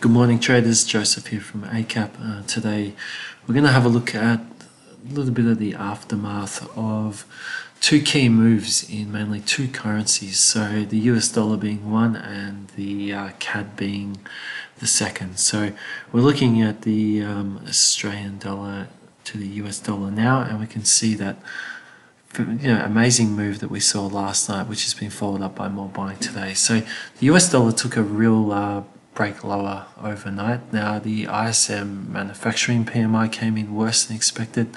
Good morning traders, Joseph here from Eightcap. Uh, today we're going to have a look at a little bit of the aftermath of two key moves in mainly two currencies. So the US dollar being one and the uh, CAD being the second. So we're looking at the um, Australian dollar to the US dollar now and we can see that you know, amazing move that we saw last night, which has been followed up by more buying today. So the US dollar took a real uh, break lower overnight. Now, the ISM manufacturing PMI came in worse than expected.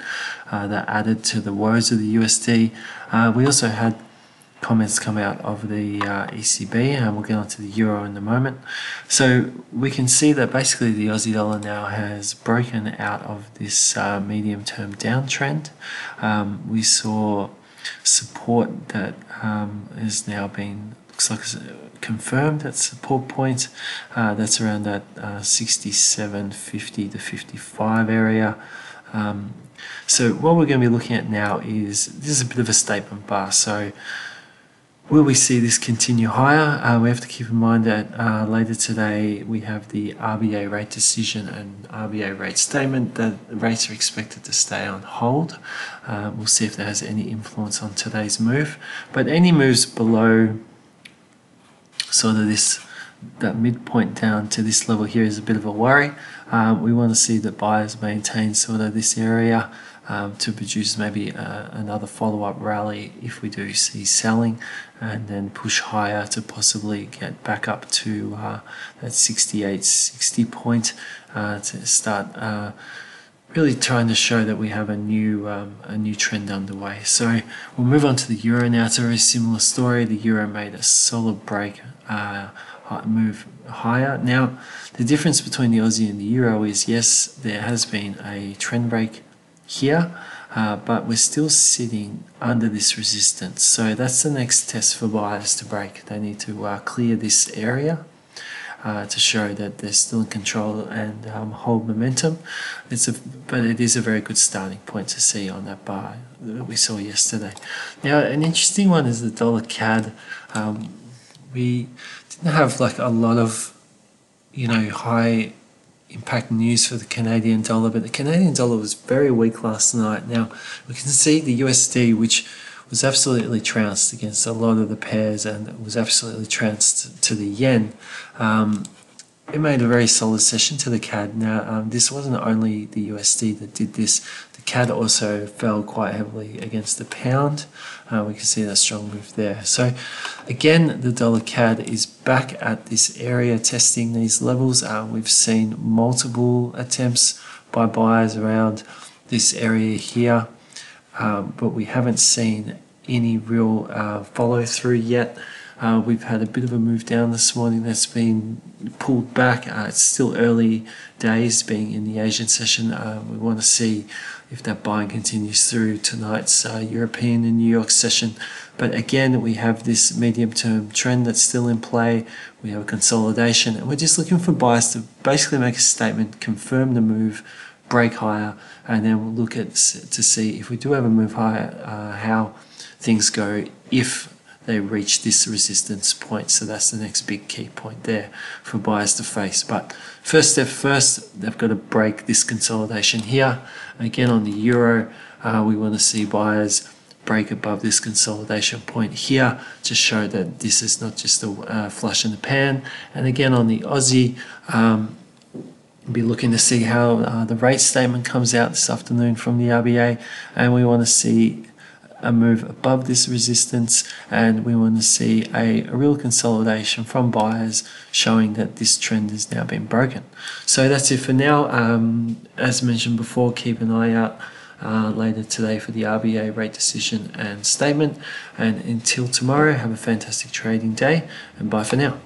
Uh, that added to the woes of the USD. Uh, we also had comments come out of the uh, ECB, and we'll get onto the euro in a moment. So we can see that basically the Aussie dollar now has broken out of this uh, medium term downtrend. Um, we saw support that um, is now being looks like it's confirmed at support point. Uh, that's around that uh, 67.50 to 55 area. Um, so what we're going to be looking at now is this is a bit of a statement bar. So will we see this continue higher? Uh, we have to keep in mind that uh, later today we have the RBA rate decision and RBA rate statement that rates are expected to stay on hold. Uh, we'll see if that has any influence on today's move. But any moves below sort of this that midpoint down to this level here is a bit of a worry. Um, we want to see that buyers maintain sort of this area um, to produce maybe uh, another follow-up rally if we do see selling and then push higher to possibly get back up to uh, that 68 60 point uh, to start uh, really trying to show that we have a new um, a new trend underway. So we'll move on to the euro now. It's a very similar story. The euro made a solid break, uh, move higher. Now the difference between the Aussie and the euro is yes, there has been a trend break here. Uh, but we're still sitting under this resistance. So that's the next test for buyers to break. They need to uh, clear this area uh, to show that they're still in control and um, hold momentum. It's a, but it is a very good starting point to see on that bar that we saw yesterday. Now, an interesting one is the dollar CAD. Um, we didn't have like a lot of, you know, high impact news for the Canadian dollar, but the Canadian dollar was very weak last night. Now, we can see the USD, which was absolutely trounced against a lot of the pairs and was absolutely trounced to the yen. Um, it made a very solid session to the CAD. Now, um, this wasn't only the USD that did this. The CAD also fell quite heavily against the pound. Uh, we can see that strong move there. So, again, the dollar CAD is back at this area testing these levels. Uh, we've seen multiple attempts by buyers around this area here um, but we haven't seen any real uh, follow through yet. Uh, we've had a bit of a move down this morning that's been pulled back. Uh, it's still early days being in the Asian session. Uh, we want to see if that buying continues through tonight's uh, European and New York session. But again, we have this medium term trend that's still in play. We have a consolidation, and we're just looking for buyers to basically make a statement, confirm the move, break higher, and then we'll look at to see if we do have a move higher, uh, how things go if they reach this resistance point. So that's the next big key point there for buyers to face. But first step first, they've got to break this consolidation here. Again, on the euro, uh, we want to see buyers break above this consolidation point here to show that this is not just a uh, flush in the pan. And again, on the Aussie, um, be looking to see how uh, the rate statement comes out this afternoon from the RBA, and we want to see a move above this resistance and we want to see a, a, real consolidation from buyers showing that this trend has now been broken. So that's it for now. Um, as mentioned before, keep an eye out uh, later today for the RBA rate decision and statement. And until tomorrow, have a fantastic trading day and bye for now.